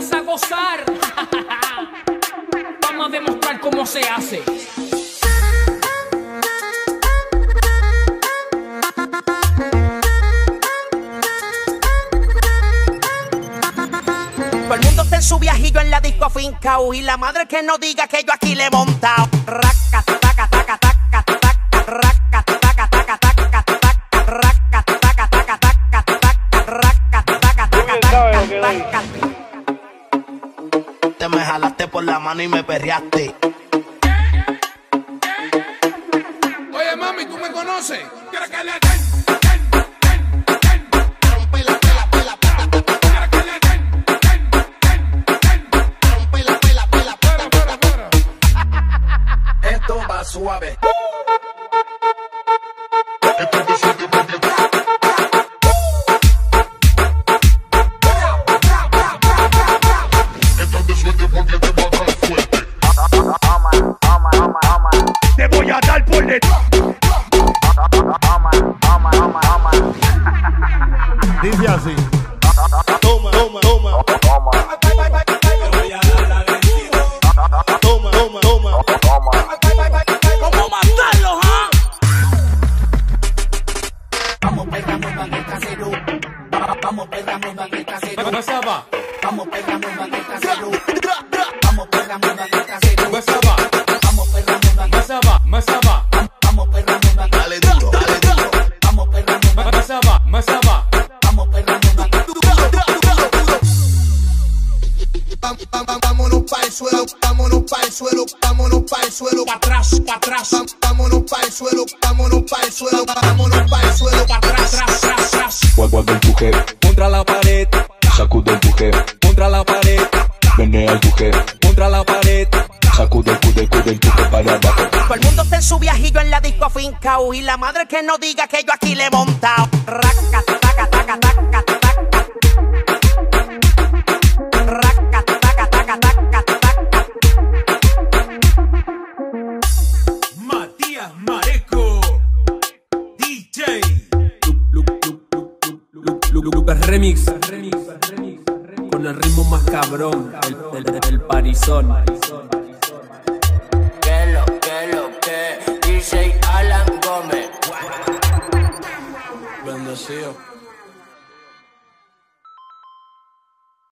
a gozar. Vamos a demostrar cómo se hace. Todo el mundo está en su viajillo en la disco fincao y la madre que no diga que yo aquí le he montado. Raca, taca, Te me jalaste por la mano y me perreaste. Oye, mami, ¿tú me conoces? ¿Quieres que le den? den, den, den? Dice así. Toma, toma, toma. Toma, toma, toma. ¿Cómo matarlos, ah? Vamos pegando en el casero. Vamos pegando en el casero. Vamos pegando en Vámonos para el suelo, vámonos para el suelo, vámonos para el suelo, para atrás, para atrás, vámonos para el suelo, vámonos para el suelo, vámonos para el suelo, para atrás, tras, tras, tras. Cuando empuje, Contra la pared, sacude empuje, contra la pared, menea empuje, contra la pared. sacude, cude, cude, empuje para abajo. Todo el mundo está en su viajillo en la disco fincao y la madre que no diga que yo aquí le he montado. Raca, Lucas Remix, con el ritmo más cabrón, el, el, el parizón. Que lo que lo que DJ Alan Gómez. Bendecido.